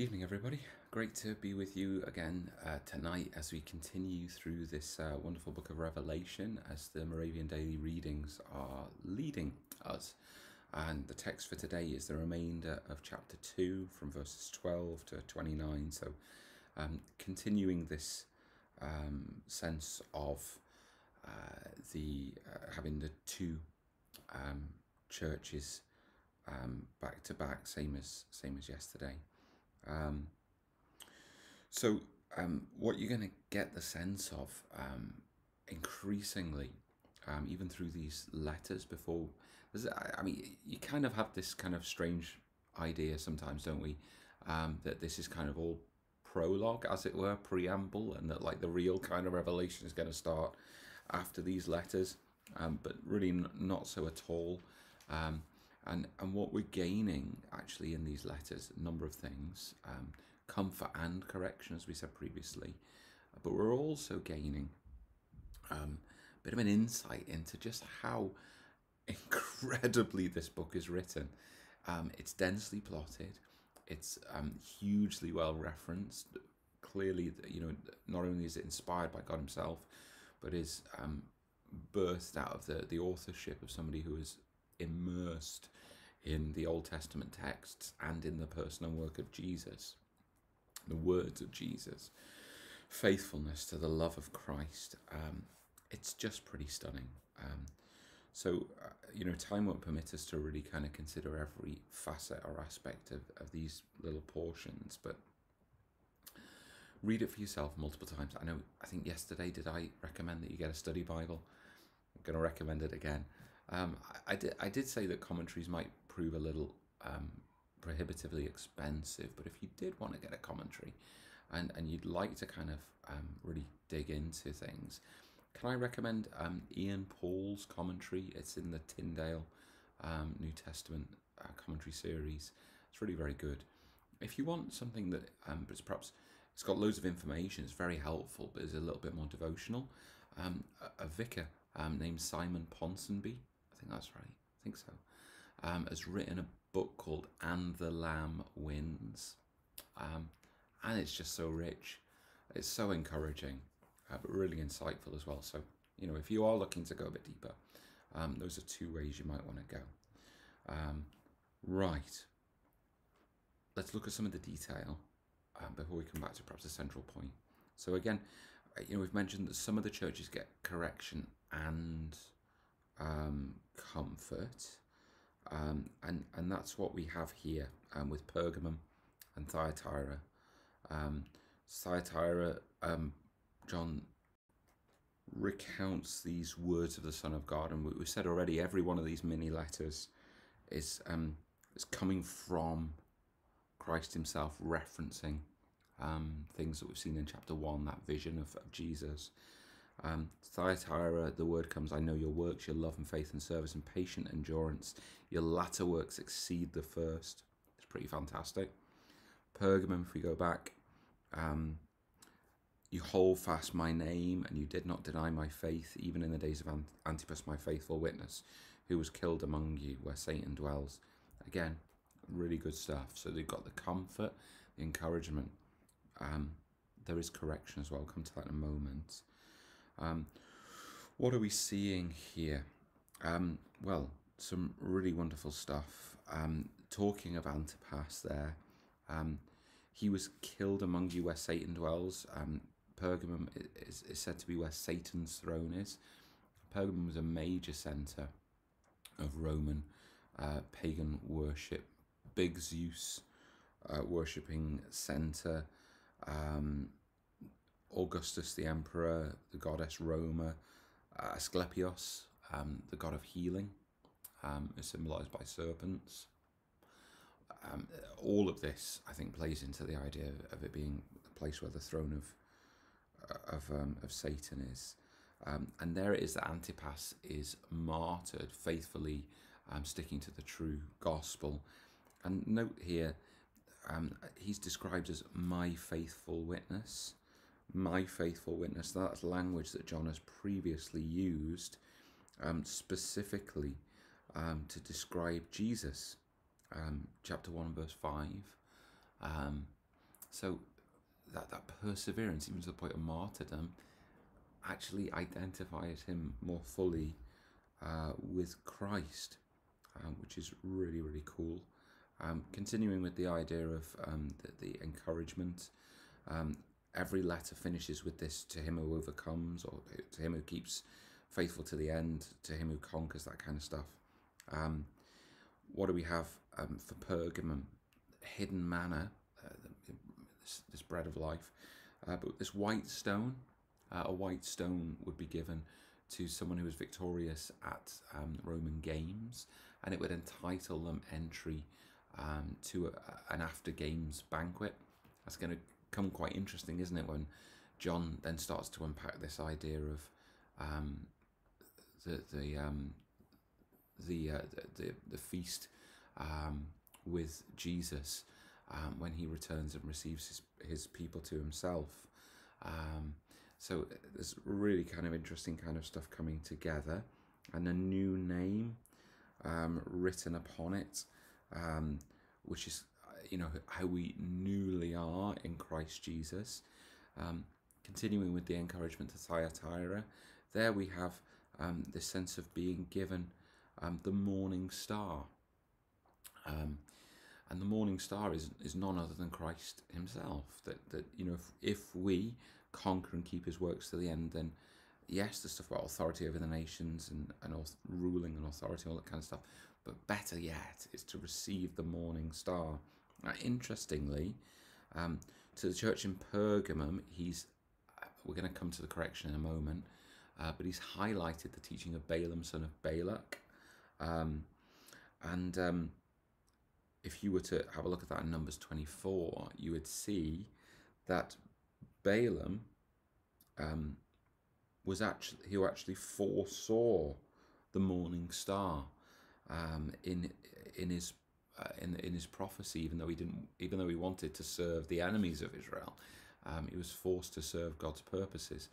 Evening, everybody. Great to be with you again uh, tonight as we continue through this uh, wonderful book of Revelation as the Moravian Daily Readings are leading us. And the text for today is the remainder of chapter 2 from verses 12 to 29. So, um, continuing this um, sense of uh, the uh, having the two um, churches um, back to back, same as same as yesterday. Um, so, um, what you're going to get the sense of um, increasingly, um, even through these letters before, I mean, you kind of have this kind of strange idea sometimes, don't we? Um, that this is kind of all prologue, as it were, preamble, and that like the real kind of revelation is going to start after these letters, um, but really not so at all. Um, and and what we're gaining actually in these letters, a number of things, um, comfort and correction, as we said previously, but we're also gaining um, a bit of an insight into just how incredibly this book is written. Um, it's densely plotted. It's um, hugely well referenced. Clearly, you know, not only is it inspired by God Himself, but is um, birthed out of the, the authorship of somebody who is immersed in the Old Testament texts and in the personal work of Jesus, the words of Jesus, faithfulness to the love of Christ. Um, it's just pretty stunning. Um, so, uh, you know, time won't permit us to really kind of consider every facet or aspect of, of these little portions, but read it for yourself multiple times. I know, I think yesterday, did I recommend that you get a study Bible? I'm going to recommend it again. Um, I, I, did, I did say that commentaries might prove a little um, prohibitively expensive, but if you did want to get a commentary and, and you'd like to kind of um, really dig into things, can I recommend um, Ian Paul's commentary? It's in the Tyndale um, New Testament uh, commentary series. It's really very good. If you want something that um, it's perhaps it's got loads of information, it's very helpful, but is a little bit more devotional. Um, a, a vicar um, named Simon Ponsonby, think that's right, I think so, um, has written a book called And the Lamb Wins. Um, and it's just so rich. It's so encouraging, uh, but really insightful as well. So, you know, if you are looking to go a bit deeper, um, those are two ways you might want to go. Um, right. Let's look at some of the detail um, before we come back to perhaps the central point. So, again, uh, you know, we've mentioned that some of the churches get correction and um, comfort. Um, and, and that's what we have here um, with Pergamum and Thyatira. Um, Thyatira, um, John recounts these words of the Son of God, and we, we said already every one of these mini letters is um, is coming from Christ Himself, referencing um, things that we've seen in chapter one, that vision of, of Jesus. Um, Thyatira, the word comes, I know your works, your love and faith and service and patient endurance. Your latter works exceed the first. It's pretty fantastic. Pergamum, if we go back, um, you hold fast my name and you did not deny my faith, even in the days of Antipas, my faithful witness, who was killed among you where Satan dwells. Again, really good stuff. So they've got the comfort, the encouragement. Um, there is correction as well. I'll come to that in a moment. Um, what are we seeing here? Um, well, some really wonderful stuff. Um, talking of Antipas there, um, he was killed among you where Satan dwells. Um, Pergamum is, is said to be where Satan's throne is. Pergamum was a major centre of Roman uh, pagan worship. Big Zeus uh, worshipping centre. Um, Augustus the Emperor, the goddess Roma, uh, Asclepios, um, the god of healing, um, is symbolized by serpents. Um, all of this, I think, plays into the idea of it being a place where the throne of uh, of um, of Satan is. Um, and there it is that Antipas is martyred, faithfully um, sticking to the true gospel. And note here, he's described as my faithful witness my faithful witness. That's language that John has previously used um, specifically um, to describe Jesus. Um, chapter 1, verse 5. Um, so that, that perseverance, even to the point of martyrdom, actually identifies him more fully uh, with Christ, um, which is really, really cool. Um, continuing with the idea of um, the, the, encouragement, um, every letter finishes with this to him who overcomes, or to him who keeps faithful to the end, to him who conquers, that kind of stuff. Um, what do we have um, for Pergamum? Hidden manna, uh, this, this, bread of life. Uh, but this white stone, uh, a white stone would be given to someone who was victorious at um, Roman Games, and it would entitle them entry um, to a, an after Games banquet. That's going to come quite interesting, isn't it? When John then starts to unpack this idea of um, the the um, the, uh, the, the feast um, with Jesus um, when he returns and receives his his people to himself. Um, so there's really kind of interesting kind of stuff coming together, and a new name um, written upon it, which is you know how we newly are in Christ Jesus. Um, continuing with the encouragement to Thyatira, there we have um, this sense of being given um, the morning star. Um, and the morning star is, is none other than Christ himself. That, that you know, if, if we conquer and keep his works to the end, then yes, the stuff about authority over the nations and, and ruling and authority, all that kind of stuff. But better yet is to receive the morning star. Now, interestingly, um, to the church in Pergamum, he's uh, we're going to come to the correction in a moment, uh, but he's highlighted the teaching of Balaam, son of Balak. Um, and um, if you were to have a look at that in Numbers 24, you would see that Balaam um, was actually who actually foresaw the morning star um, in in his uh, in in his prophecy. Even though he didn't, even though he wanted to serve the enemies of Israel, um, he was forced to serve God's purposes.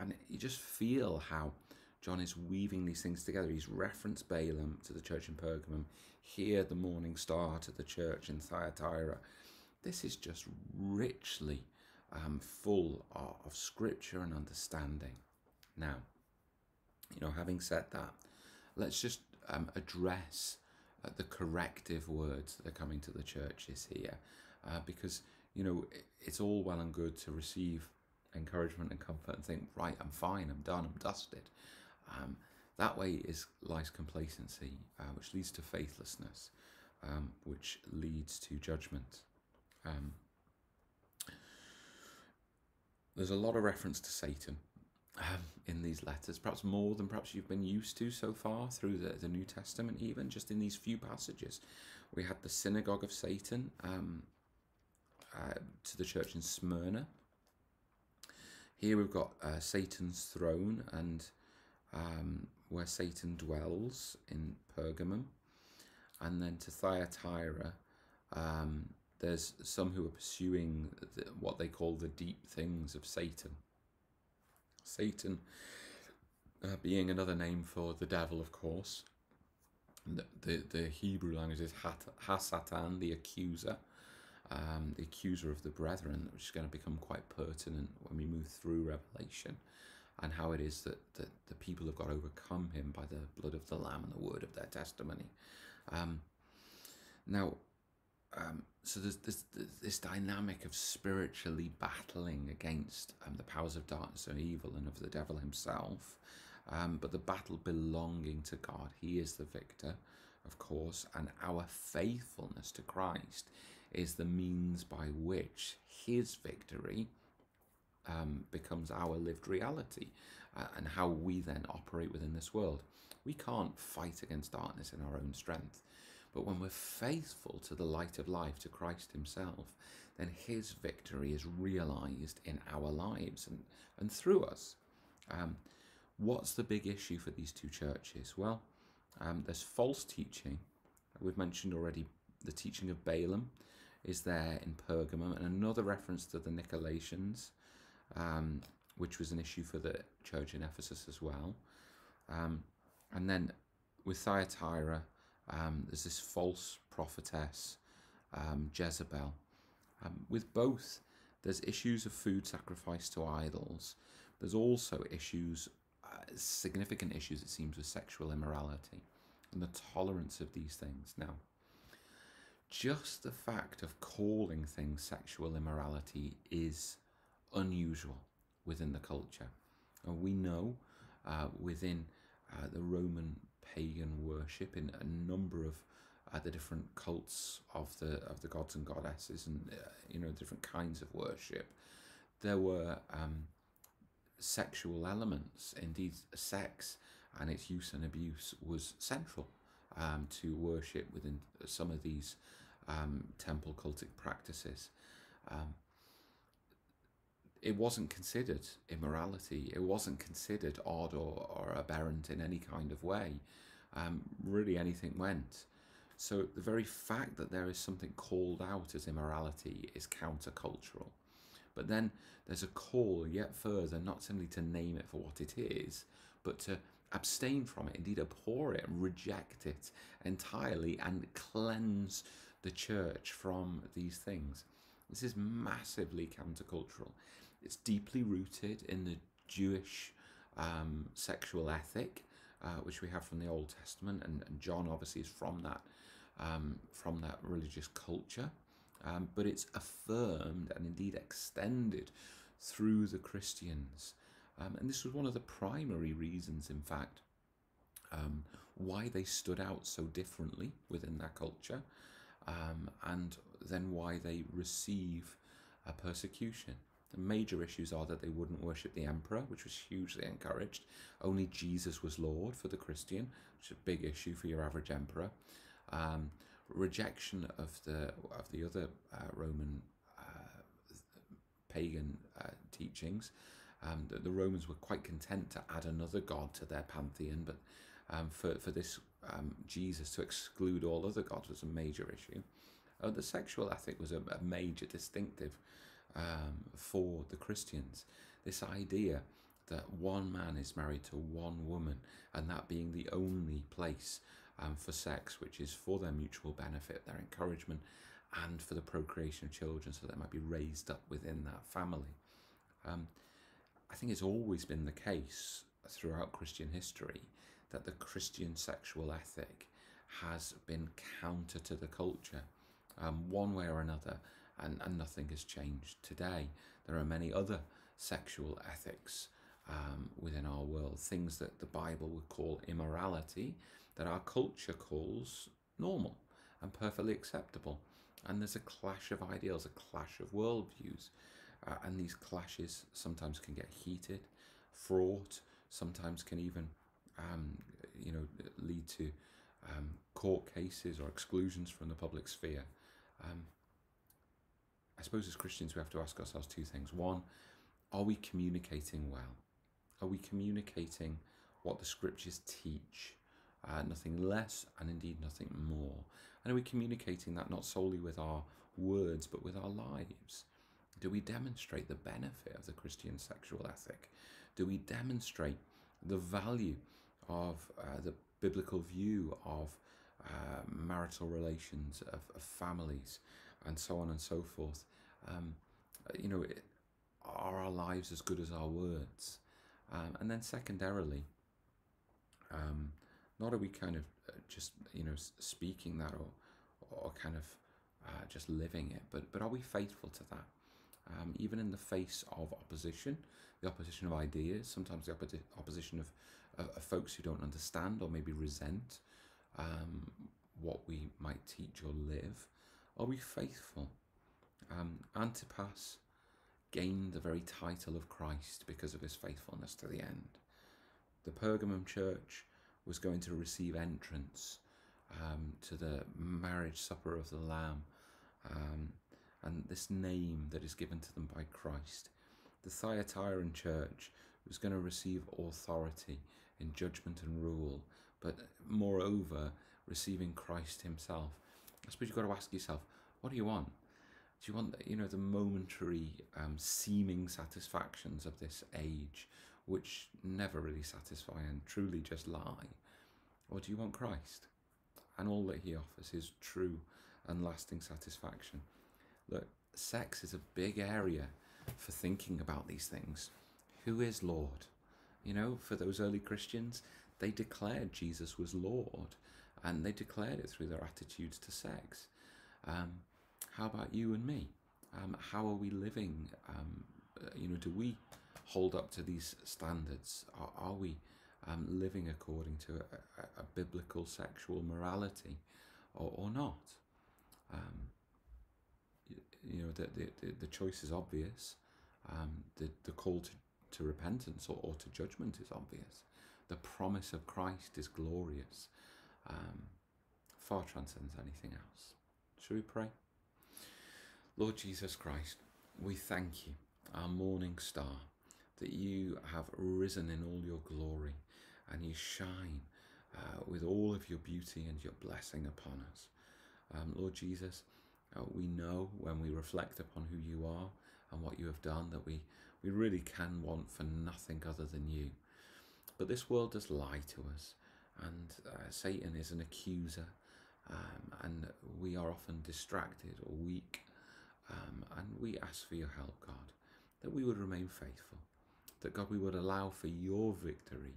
And you just feel how John is weaving these things together. He's referenced Balaam to the church in Pergamum, here the morning star to the church in Thyatira. This is just richly um, full of, of scripture and understanding. Now, you know, having said that, let's just um, address uh, the corrective words that are coming to the churches here, uh, because you know it's all well and good to receive encouragement and comfort and think, right, I'm fine, I'm done, I'm dusted. Um, that way is lies complacency, uh, which leads to faithlessness, um, which leads to judgment. Um, there's a lot of reference to Satan um, in these letters, perhaps more than perhaps you've been used to so far through the, the New Testament, even just in these few passages. We had the synagogue of Satan um, uh, to the church in Smyrna. Here we've got uh, Satan's throne and um, where Satan dwells in Pergamum. And then to Thyatira, um, there's some who are pursuing the, what they call the deep things of Satan. Satan uh, being another name for the devil, of course. The, the, Hebrew language is Hasatan, the accuser, um, the accuser of the brethren, which is going to become quite pertinent when we move through Revelation and how it is that, that the people have got overcome him by the blood of the Lamb and the word of their testimony. Um, now, um, so there's, this dynamic of spiritually battling against um, the powers of darkness and evil and of the devil himself, um, but the battle belonging to God. He is the victor, of course, and our faithfulness to Christ is the means by which his victory um, becomes our lived reality uh, and how we then operate within this world. We can't fight against darkness in our own strength. But when we're faithful to the light of life, to Christ Himself, then His victory is realized in our lives and, and through us. Um, what's the big issue for these two churches? Well, um, there's false teaching. We've mentioned already the teaching of Balaam is there in Pergamum, and another reference to the Nicolaitans um, which was an issue for the church in Ephesus as well. Um, and then with Thyatira, um, there's this false prophetess, um, Jezebel, Um, with both, there's issues of food sacrifice to idols. There's also issues, uh, significant issues, it seems, with sexual immorality and the tolerance of these things. Now, just the fact of calling things sexual immorality is unusual within the culture. And we know uh, within uh, the Roman pagan worship in a number of uh, the different cults of the of the gods and goddesses and uh, you know different kinds of worship. There were um, sexual elements. Indeed sex and its use and abuse was central um, to worship within some of these um, temple cultic practices. Um, it wasn't considered immorality. It wasn't considered odd or, or aberrant in any kind of way. Um, really, anything went. So the very fact that there is something called out as immorality is countercultural. But then there's a call yet further, not simply to name it for what it is, but to abstain from it, indeed abhor it, reject it entirely, and cleanse the church from these things. This is massively countercultural. It's deeply rooted in the Jewish um, sexual ethic, uh, which we have from the Old Testament, and, and John obviously is from that um, from that religious culture. Um, but it's affirmed and indeed extended through the Christians. Um, and this was one of the primary reasons, in fact, um, why they stood out so differently within their culture, um, and then why they receive a persecution. The major issues are that they wouldn't worship the emperor, which was hugely encouraged. Only Jesus was Lord for the Christian, which is a big issue for your average emperor. Um, rejection of the of the other uh, Roman uh, pagan uh, teachings. Um, the, the, Romans were quite content to add another god to their pantheon, but um, for for this um, Jesus to exclude all other gods was a major issue. Uh, the sexual ethic was a, a major distinctive um, for the Christians. This idea that one man is married to one woman and that being the only place um, for sex, which is for their mutual benefit, their encouragement, and for the procreation of children so they might be raised up within that family. Um, I think it's always been the case throughout Christian history that the Christian sexual ethic has been counter to the culture, um, one way or another, and, and nothing has changed today. There are many other sexual ethics um, within our world, things that the Bible would call immorality, that our culture calls normal and perfectly acceptable. And there's a clash of ideals, a clash of worldviews. Uh, and these clashes sometimes can get heated, fraught, sometimes can even, um, you know, lead to um, court cases or exclusions from the public sphere. Um, I suppose as Christians we have to ask ourselves two things. One, are we communicating well? Are we communicating what the scriptures teach? Uh, nothing less and indeed nothing more. And are we communicating that not solely with our words but with our lives? Do we demonstrate the benefit of the Christian sexual ethic? Do we demonstrate the value of uh, the biblical view of uh, marital relations, of, of families, and so on and so forth. Um, you know, are our lives as good as our words? Um, and then secondarily, um, not are we kind of uh, just you know speaking that or or kind of uh, just living it, but but are we faithful to that? Um, even in the face of opposition, the opposition of ideas, sometimes the oppo- opposition of, of, of, folks who don't understand or maybe resent um, what we might teach or live, are we faithful? Um, Antipas gained the very title of Christ because of his faithfulness to the end. The Pergamum church was going to receive entrance um, to the marriage supper of the Lamb um, and this name that is given to them by Christ. The Thyatiran church was going to receive authority in judgment and rule, but moreover, receiving Christ Himself. I suppose you've got to ask yourself, what do you want? Do you want, the, you know, the momentary um, seeming satisfactions of this age, which never really satisfy and truly just lie? Or do you want Christ and all that He offers, is true and lasting satisfaction? Look, sex is a big area for thinking about these things. Who is Lord? You know, for those early Christians, they declared Jesus was Lord and they declared it through their attitudes to sex. Um, how about you and me? Um, how are we living? Um, uh, you know, do we hold up to these standards? Are, are we um, living according to a, a, a, biblical sexual morality or, or not? Um, you, you, know, the, the, the choice is obvious. Um, the, the call to, to repentance or, or to judgment is obvious. The promise of Christ is glorious, um, far transcends anything else. Shall we pray? Lord Jesus Christ, we thank you, our morning star, that you have risen in all your glory and you shine uh, with all of your beauty and your blessing upon us. Um, Lord Jesus, uh, we know when we reflect upon who you are and what you have done that we, we really can want for nothing other than you. But this world does lie to us, and uh, Satan is an accuser, um, and we are often distracted or weak. Um, and we ask for your help, God, that we would remain faithful, that God, we would allow for your victory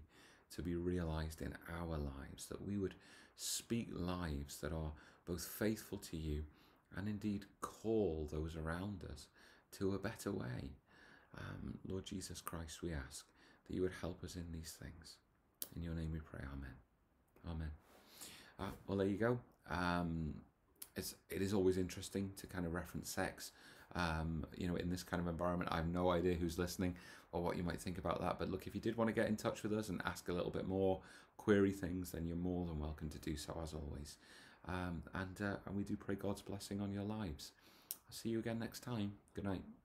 to be realized in our lives, that we would speak lives that are both faithful to you and indeed call those around us to a better way. Um, Lord Jesus Christ, we ask that you would help us in these things. In your name we pray, Amen. Amen. Uh, well, there you go. Um, it's it is always interesting to kind of reference sex. Um, you know, in this kind of environment, I have no idea who's listening or what you might think about that. But look, if you did want to get in touch with us and ask a little bit more, query things, then you're more than welcome to do so as always. Um, and uh, and we do pray God's blessing on your lives. I'll see you again next time. Good night.